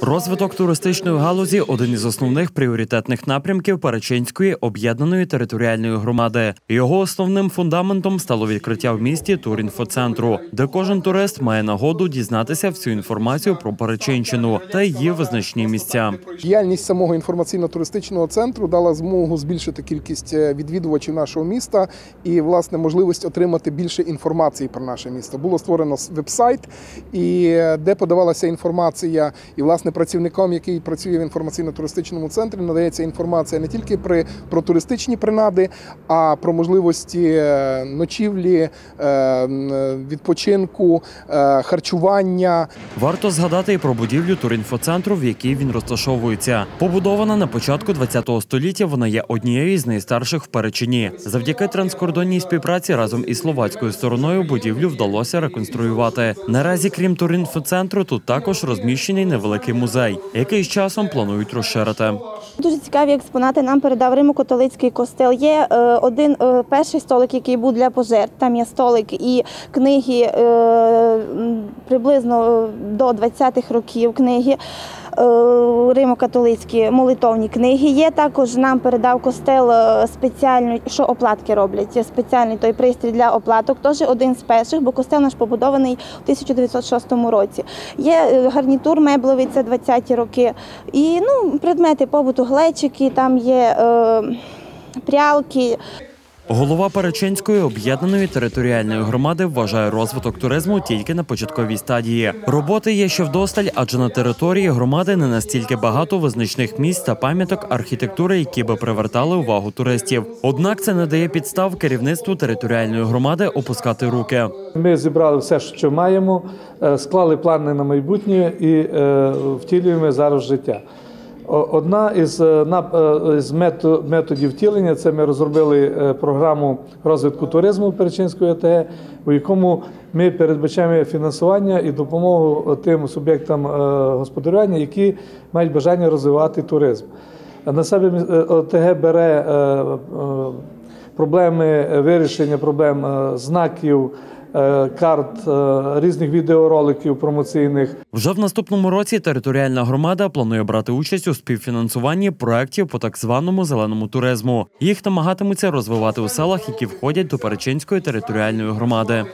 Розвиток туристичної галузі один із основних пріоритетних напрямків Перечинської об'єднаної територіальної громади. Його основним фундаментом стало відкриття в місті турінфоцентру, де кожен турист має нагоду дізнатися всю інформацію про Перечинщину та її визначні місця. Діяльність самого інформаційно-туристичного центру дала змогу збільшити кількість е, відвідувачів нашого міста і власне можливість отримати більше інформації про наше місто. Було створено веб-сайт, е, де подавалася інформація, і власне працівникам, який працює в інформаційно-туристичному центрі, надається інформація не тільки при про туристичні принади, а про можливості е, ночівлі, е, відпочинку, е, харчування. Варто згадати і про будівлю турінфоцентру, в якій він розташовується. Побудована на початку ХХ століття, вона є однією з найстарших в Перечині. Завдяки транскордонній співпраці разом із словацькою стороною будівлю вдалося реконструювати. Наразі, крім турінфоцентру, тут також розміщений невеликий музей, який з часом планують розширити. Дуже цікаві експонати нам передав Римо-католицький костел. Є е, один е, перший столик, який був для пожертв. Там є столик і книги е, приблизно до 20-х років книги. Е, Римо-католицькі молитовні книги. Є також нам передав костел е, що оплатки роблять. Спеціальний той пристрій для оплаток. Теж один з перших, бо костел наш побудований у 1906 році. Є е, гарнітур меблевий, це 20-ті роки. І ну, предмети побуту, глечики, там є е, прялки. Голова Перечинської об'єднаної територіальної громади вважає розвиток туризму тільки на початковій стадії. Роботи є ще вдосталь, адже на території громади не настільки багато визначних місць та пам'яток архітектури, які би привертали увагу туристів. Однак це не дає підстав керівництву територіальної громади опускати руки. Ми зібрали все, що маємо, е, склали плани на майбутнє і е, втілюємо зараз життя. Одна із, е, е, з мето- методів втілення це ми розробили е, програму розвитку туризму Перечинської ОТГ, у якому ми передбачаємо фінансування і допомогу тим суб'єктам господарювання, які мають бажання розвивати туризм. На себе ОТГ бере проблеми вирішення проблем знаків, карт, е, різних відеороликів промоційних. Вже в наступному році територіальна громада планує брати участь у співфінансуванні проєктів по так званому зеленому туризму. Їх намагатимуться розвивати у селах, які входять до Перечинської територіальної громади.